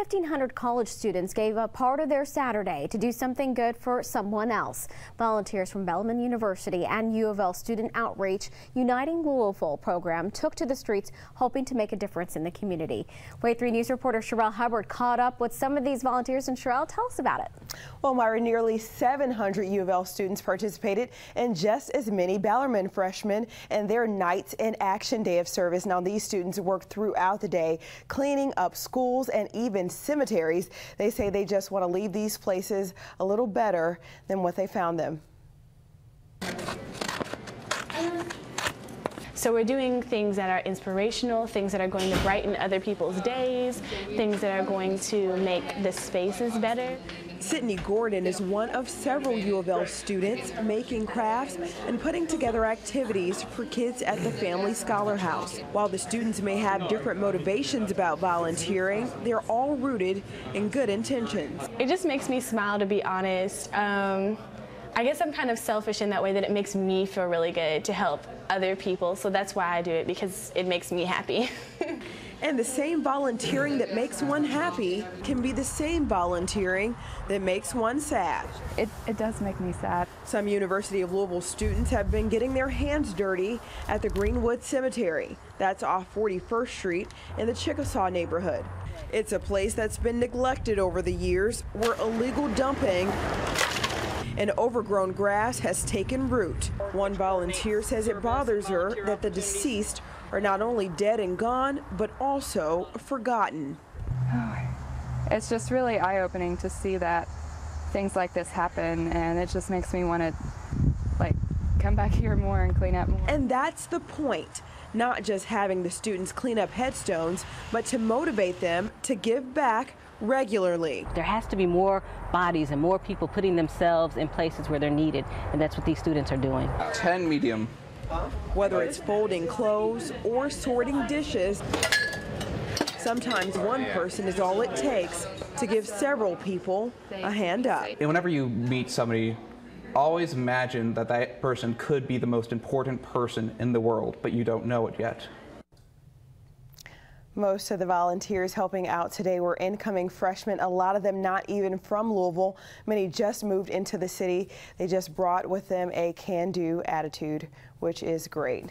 1,500 college students gave up part of their Saturday to do something good for someone else. Volunteers from Bellarmine University and U of L Student Outreach Uniting Louisville program took to the streets hoping to make a difference in the community. WAVE 3 News reporter Sherelle Hubbard caught up with some of these volunteers and Sherelle, tell us about it. Well, Myra, nearly 700 U of L students participated and just as many Bellarmine freshmen and their Knights in Action Day of Service. Now, these students worked throughout the day cleaning up schools and even cemeteries. They say they just want to leave these places a little better than what they found them. So we're doing things that are inspirational, things that are going to brighten other people's days, things that are going to make the spaces better. Sydney Gordon is one of several U of L students making crafts and putting together activities for kids at the Family Scholar House. While the students may have different motivations about volunteering, they're all rooted in good intentions. It just makes me smile, to be honest. Um, I guess I'm kind of selfish in that way that it makes me feel really good to help other people. So that's why I do it because it makes me happy. and the same volunteering that makes one happy can be the same volunteering that makes one sad. It, it does make me sad. Some University of Louisville students have been getting their hands dirty at the Greenwood Cemetery. That's off 41st Street in the Chickasaw neighborhood. It's a place that's been neglected over the years where illegal dumping and overgrown grass has taken root. One volunteer says it bothers her that the deceased are not only dead and gone, but also forgotten. It's just really eye-opening to see that things like this happen, and it just makes me want to, like, come back here more and clean up more. And that's the point. Not just having the students clean up headstones, but to motivate them to give back regularly. There has to be more bodies and more people putting themselves in places where they're needed, and that's what these students are doing. 10 medium. Whether it's folding clothes or sorting dishes, sometimes one person is all it takes to give several people a hand up. And whenever you meet somebody always imagine that that person could be the most important person in the world, but you don't know it yet. Most of the volunteers helping out today were incoming freshmen, a lot of them not even from Louisville. Many just moved into the city. They just brought with them a can-do attitude, which is great.